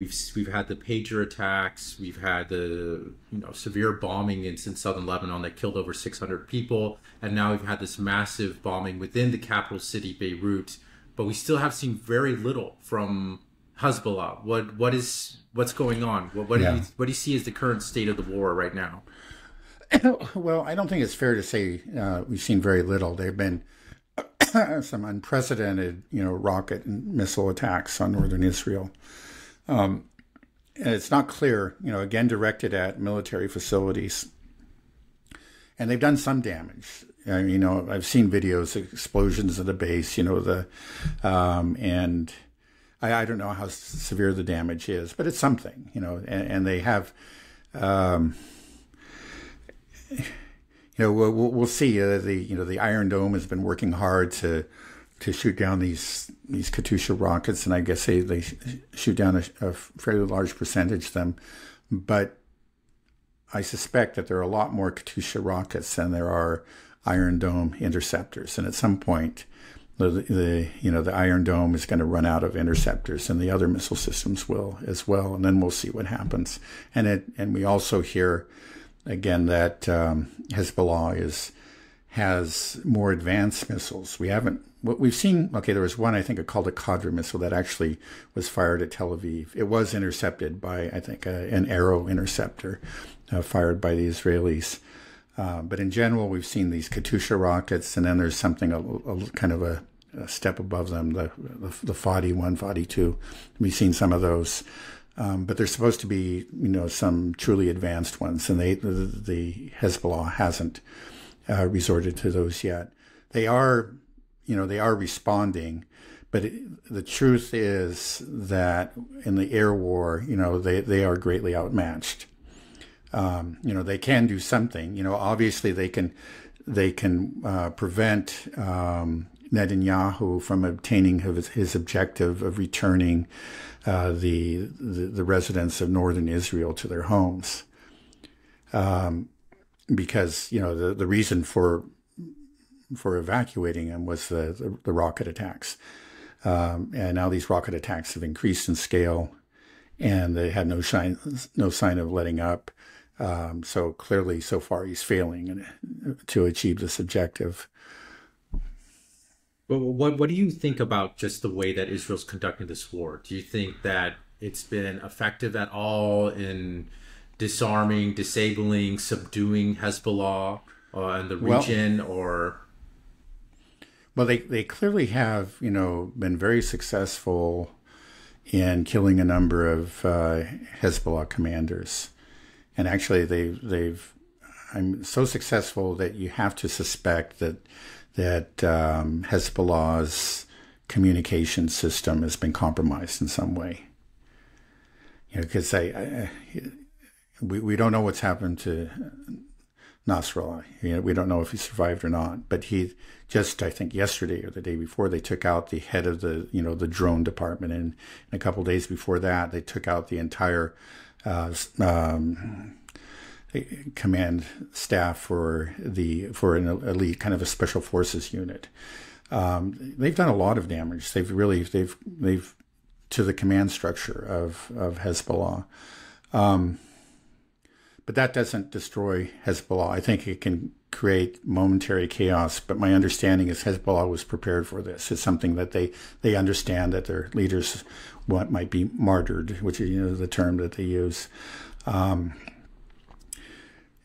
We've we've had the pager attacks. We've had the you know severe bombing in, in southern Lebanon that killed over 600 people, and now we've had this massive bombing within the capital city, Beirut. But we still have seen very little from Hezbollah. What what is what's going on? What what, yeah. do you, what do you see as the current state of the war right now? well, I don't think it's fair to say uh, we've seen very little. There've been some unprecedented, you know, rocket and missile attacks on northern Israel. Um, and it's not clear, you know, again directed at military facilities. And they've done some damage. Mean, you know, I've seen videos explosions at the base, you know, the um, and I, I, don't know how severe the damage is, but it's something, you know, and, and they have. Um, you know, we'll, we'll see. Uh, the you know the Iron Dome has been working hard to to shoot down these these Katyusha rockets, and I guess they, they shoot down a, a fairly large percentage of them. But I suspect that there are a lot more Katyusha rockets than there are Iron Dome interceptors, and at some point, the, the you know the Iron Dome is going to run out of interceptors, and the other missile systems will as well, and then we'll see what happens. And it and we also hear again that um, Hezbollah is has more advanced missiles. We haven't what we've seen. Okay, there was one I think called a Qadr missile that actually was fired at Tel Aviv. It was intercepted by I think a, an Arrow interceptor uh, fired by the Israelis. Uh, but in general, we've seen these Katyusha rockets, and then there's something a, a kind of a, a, step above them, the the, the Fadi one, Fadi two. We've seen some of those. Um, but there's supposed to be, you know, some truly advanced ones, and they the, the Hezbollah hasn't uh, resorted to those yet. They are, you know, they are responding, but it, the truth is that in the air war, you know, they they are greatly outmatched. Um, you know, they can do something. You know, obviously they can they can uh, prevent um, Netanyahu from obtaining his, his objective of returning uh, the, the, the residents of northern Israel to their homes, um, because you know the the reason for for evacuating them was the the, the rocket attacks, um, and now these rocket attacks have increased in scale, and they had no sign no sign of letting up. Um, so clearly, so far, he's failing to achieve this objective. Well, what what do you think about just the way that Israel's conducting this war? Do you think that it's been effective at all in disarming, disabling, subduing Hezbollah uh, in the region, well, or? Well, they they clearly have you know been very successful in killing a number of uh, Hezbollah commanders, and actually they they've I'm so successful that you have to suspect that that um, Hezbollah's communication system has been compromised in some way. You know, because I, I, we we don't know what's happened to Nasrallah. We don't know if he survived or not. But he just, I think, yesterday or the day before, they took out the head of the you know the drone department, and, a couple days before that, they took out the entire. Uh, um, command staff for the for an elite kind of a special forces unit. Um, they've done a lot of damage. They've really they've they've to the command structure of of Hezbollah. Um, but that doesn't destroy Hezbollah. I think it can create momentary chaos. But my understanding is Hezbollah was prepared for this. It's something that they they understand that their leaders what might be martyred, which is you know the term that they use. Um,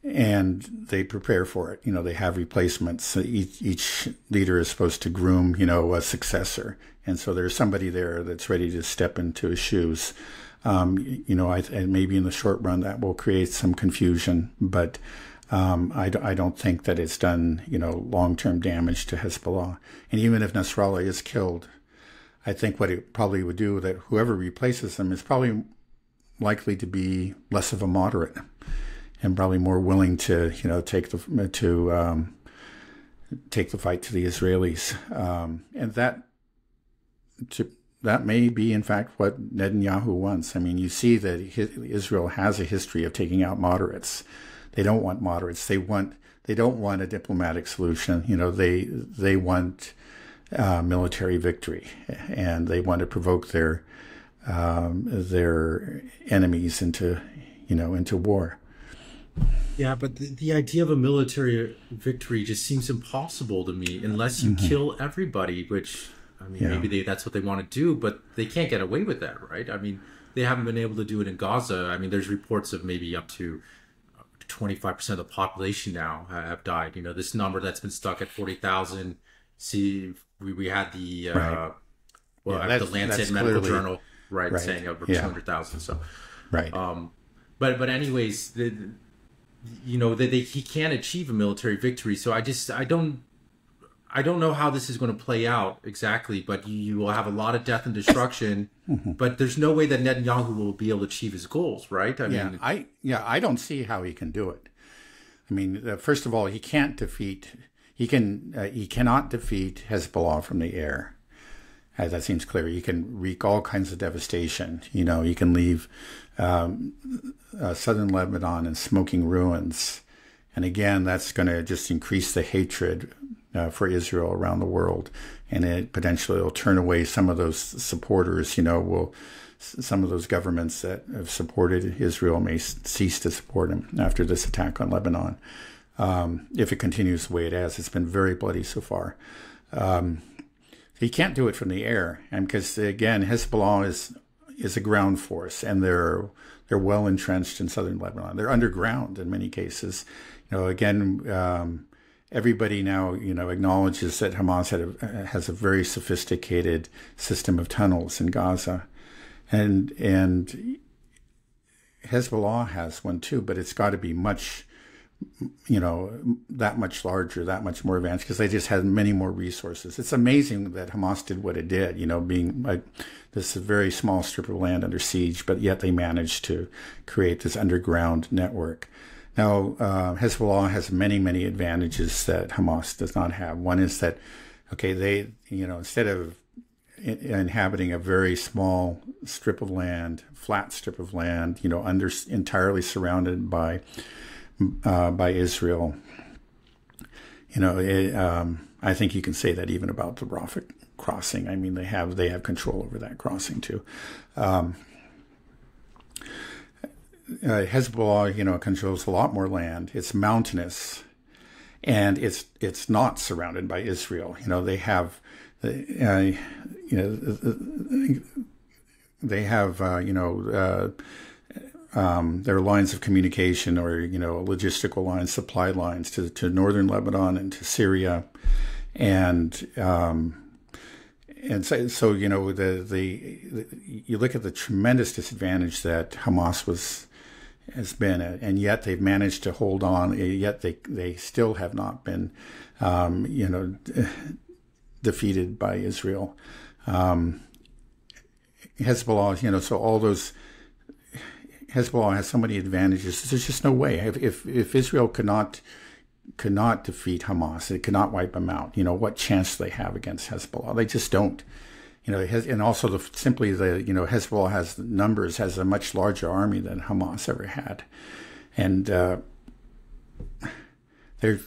and they prepare for it. You know, they have replacements. Each, each leader is supposed to groom, you know, a successor. And so there's somebody there that's ready to step into his shoes. Um, you know, I, maybe in the short run that will create some confusion, but um, I, I don't think that it's done, you know, long-term damage to Hezbollah. And even if Nasrallah is killed, I think what it probably would do that whoever replaces him is probably likely to be less of a moderate and probably more willing to you know take the to um, take the fight to the Israelis, um, and that to, that may be in fact what Netanyahu wants. I mean, you see that Israel has a history of taking out moderates. They don't want moderates. They want they don't want a diplomatic solution. You know, they they want uh, military victory, and they want to provoke their um, their enemies into, you know, into war. Yeah, but the, the, idea of a military victory just seems impossible to me unless you mm-hmm. kill everybody, which I mean, yeah. maybe they, that's what they want to do, but they can't get away with that, right? I mean, they haven't been able to do it in Gaza. I mean, there's reports of maybe up to 25% of the population now have died. You know, this number that's been stuck at 40,000. See, we, we had the, uh, right. well, yeah, the Lancet Medical clearly, Journal, right, right, saying over yeah. 200,000. So, right. Um, but, but anyways, the, you know, that they, he can't achieve a military victory. So I just, I don't, I don't know how this is going to play out exactly, but you, you will have a lot of death and destruction. mm-hmm. But there's no way that Netanyahu will be able to achieve his goals, right? I yeah, mean, I yeah, I don't see how he can do it. I mean, uh, first of all, he can't defeat. He can. Uh, he cannot defeat Hezbollah from the air. Uh, that seems clear. He can wreak all kinds of devastation. You know, he can leave um, uh, southern Lebanon in smoking ruins. And again, that's going to just increase the hatred uh, for Israel around the world, and it potentially will turn away some of those supporters. You know, will some of those governments that have supported Israel may cease to support him after this attack on Lebanon. Um, if it continues the way it has, it's been very bloody so far. Um, he can't do it from the air, and because again, Hezbollah is is a ground force, and they're they're well entrenched in southern Lebanon. They're underground in many cases. You know, again, um, everybody now, you know, acknowledges that Hamas a, has a very sophisticated system of tunnels in Gaza, and and Hezbollah has one too, but it's got to be much, you know, that much larger, that much more advanced because they just had many more resources. It's amazing that Hamas did what it did, you know, being like this very small strip of land under siege, but yet they managed to create this underground network. Now, uh, Hezbollah has many, many advantages that Hamas does not have. One is that, okay, they, you know, instead of inhabiting a very small strip of land, flat strip of land, you know, under entirely surrounded by uh, by Israel. You know, it, um, I think you can say that even about the Rafah crossing. I mean, they have they have control over that crossing too. Um, uh, Hezbollah, you know, controls a lot more land. It's mountainous, and it's it's not surrounded by Israel. You know, they have, uh, you know, they have, uh, you know. Uh, um, their lines of communication or you know logistical lines, supply lines to, to northern Lebanon and to Syria, and um, and so, so you know the, the, the you look at the tremendous disadvantage that Hamas was has been, and yet they've managed to hold on. Yet they they still have not been, um, you know, defeated by Israel. Um, Hezbollah, you know, so all those Hezbollah has so many advantages. There's just no way if if, if Israel could not could not defeat Hamas, it could not wipe them out. You know, what chance they have against Hezbollah? They just don't you know, and also the, simply the, you know, Hezbollah has numbers, has a much larger army than Hamas ever had. And, uh, they're,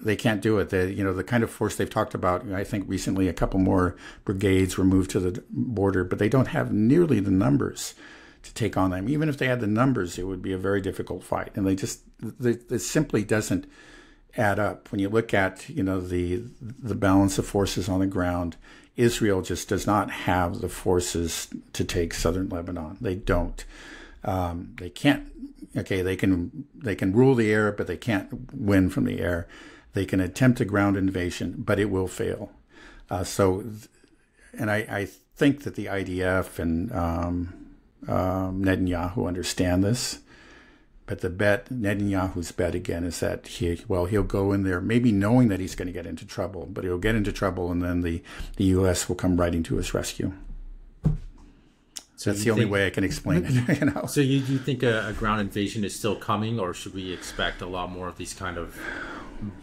they can't do it. They, you know, the kind of force they've talked about, I think recently a couple more brigades were moved to the border, but they don't have nearly the numbers to take on them. Even if they had the numbers, it would be a very difficult fight. And they just, they, it simply doesn't add up. When you look at, you know, the, the balance of forces on the ground, Israel just does not have the forces to take southern Lebanon. They don't. Um, they can't. Okay, they can they can rule the air, but they can't win from the air. They can attempt a ground invasion, but it will fail. Uh, so, and I, I, think that the IDF and um, um, Netanyahu understand this. But the bet, Netanyahu's bet again, is that he, well, he'll go in there, maybe knowing that he's going to get into trouble, but he'll get into trouble, and then the, the U.S. will come riding to his rescue. So that's the only way I can explain it. You know. So you, you think a, a, ground invasion is still coming, or should we expect a lot more of these kind of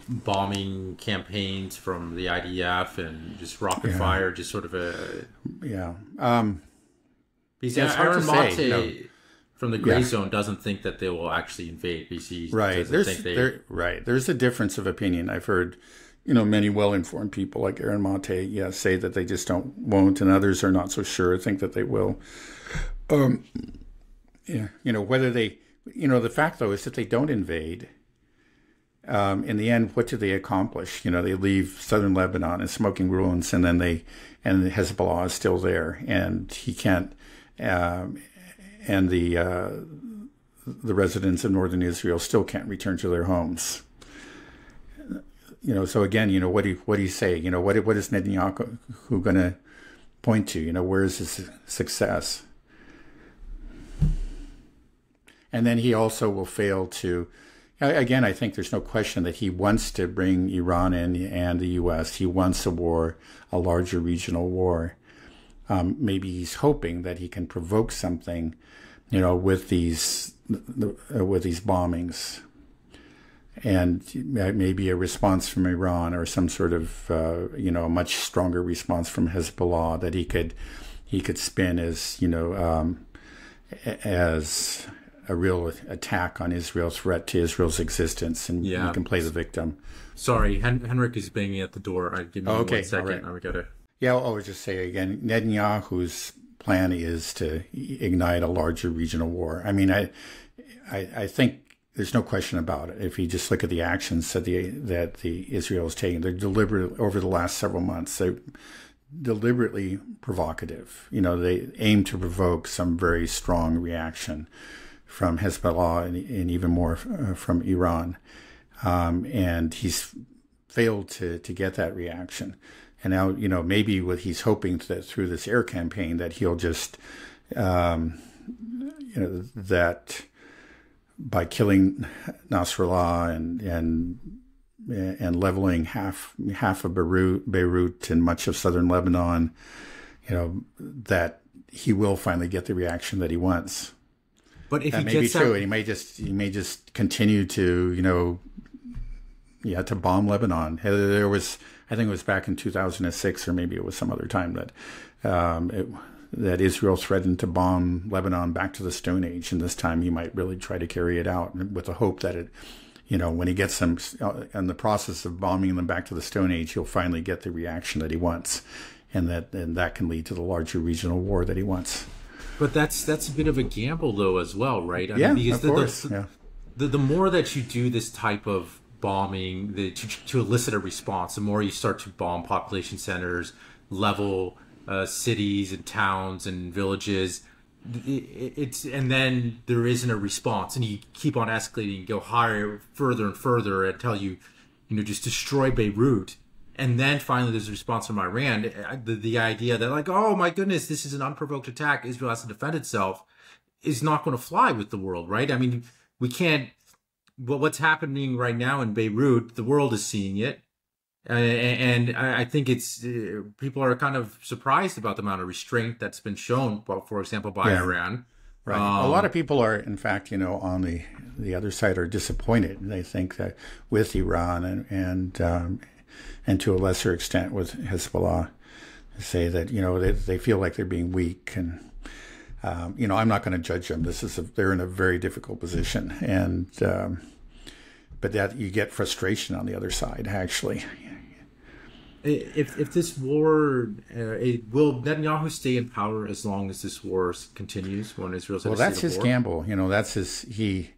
bombing campaigns from the IDF and just rocket yeah. fire, just sort of a yeah. Um, because yeah, Aaron Mate, you know, from the gray yeah. zone doesn't think that they will actually invade BC. Right. There's they... there, right. There's a difference of opinion. I've heard, you know, many well-informed people like Aaron Mate, yeah, say that they just don't won't, and others are not so sure, think that they will. Um, yeah, you know, whether they, you know, the fact though is that they don't invade. Um, in the end, what do they accomplish? You know, they leave southern Lebanon in smoking ruins, and then they, and Hezbollah is still there, and he can't, um, and the uh, the residents of northern Israel still can't return to their homes you know, so again, you know, what do you, what do you say? You know, what what is Netanyahu going to point to? You know, where is his success? And then he also will fail to. Again, I think there's no question that he wants to bring Iran in and the U.S. He wants a war, a larger regional war. Um, maybe he's hoping that he can provoke something, you know, with these with these bombings and maybe a response from Iran or some sort of uh, you know a much stronger response from Hezbollah that he could he could spin as you know um, as a real attack on Israel's threat to Israel's existence, and yeah. can play the victim. Sorry, Hen- Henrik is banging at the door. I give me oh, okay. one second. Right. I gotta. Yeah, I'll, I'll just say again, Netanyahu's plan is to ignite a larger regional war. I mean, I, I, I think there's no question about it. If you just look at the actions that the that the Israel is taking, they're deliberate over the last several months. They're deliberately provocative. You know, they aim to provoke some very strong reaction from Hezbollah and, and even more uh, from Iran. Um, and he's failed to to get that reaction. And now, you know, maybe what he's hoping that through this air campaign that he'll just, um, you know, that by killing Nasrallah and and and leveling half half of Beirut, Beirut and much of southern Lebanon, you know that he will finally get the reaction that he wants. But if that he may be true, and he may just he may just continue to you know, yeah, to bomb Lebanon. There was I think it was back in 2006 or maybe it was some other time that um, it, that Israel threatened to bomb Lebanon back to the Stone Age, and this time he might really try to carry it out with the hope that it, you know, when he gets them uh, in the process of bombing them back to the Stone Age, he'll finally get the reaction that he wants, and that and that can lead to the larger regional war that he wants. But that's that's a bit of a gamble, though, as well, right? I yeah, mean, because of the, course. The, yeah. the, the more that you do this type of bombing the, to, to elicit a response, the more you start to bomb population centers, level uh, cities and towns and villages. it's and then there isn't a response, and you keep on escalating, go higher, further and further until you, you know, just destroy Beirut. And then finally, there's a response from Iran. The, the idea that like, oh my goodness, this is an unprovoked attack. Israel has to defend itself, is not going to fly with the world, right? I mean, we can't. Well, what's happening right now in Beirut, the world is seeing it uh, and I think it's uh, people are kind of surprised about the amount of restraint that's been shown, for example, by yeah. Iran. Right. Um, a lot of people are, in fact, you know, on the the other side are disappointed. They think that with Iran and and um, and to a lesser extent with Hezbollah, say that you know they they feel like they're being weak and. Um, you know, I'm not going to judge them. This is a, they're in a very difficult position, and um, but that you get frustration on the other side. Actually, if if this war uh, it, will Netanyahu stay in power as long as this war continues when Israel's well that's his war? gamble you know that's his he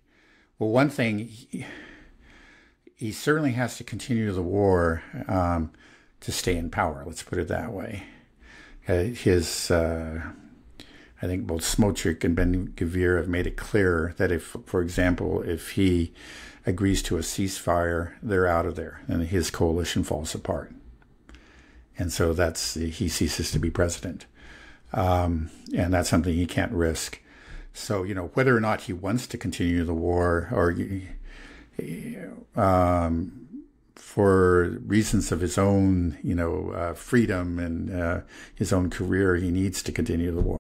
well one thing he, he certainly has to continue the war um, to stay in power let's put it that way uh, his uh, I think both Smotrich and Ben Gvir have made it clear that if for example if he agrees to a ceasefire they're out of there and his coalition falls apart and so that's he ceases to be president, um, and that's something he can't risk. So you know whether or not he wants to continue the war or um, for reasons of his own you know uh, freedom and uh, his own career, he needs to continue the war.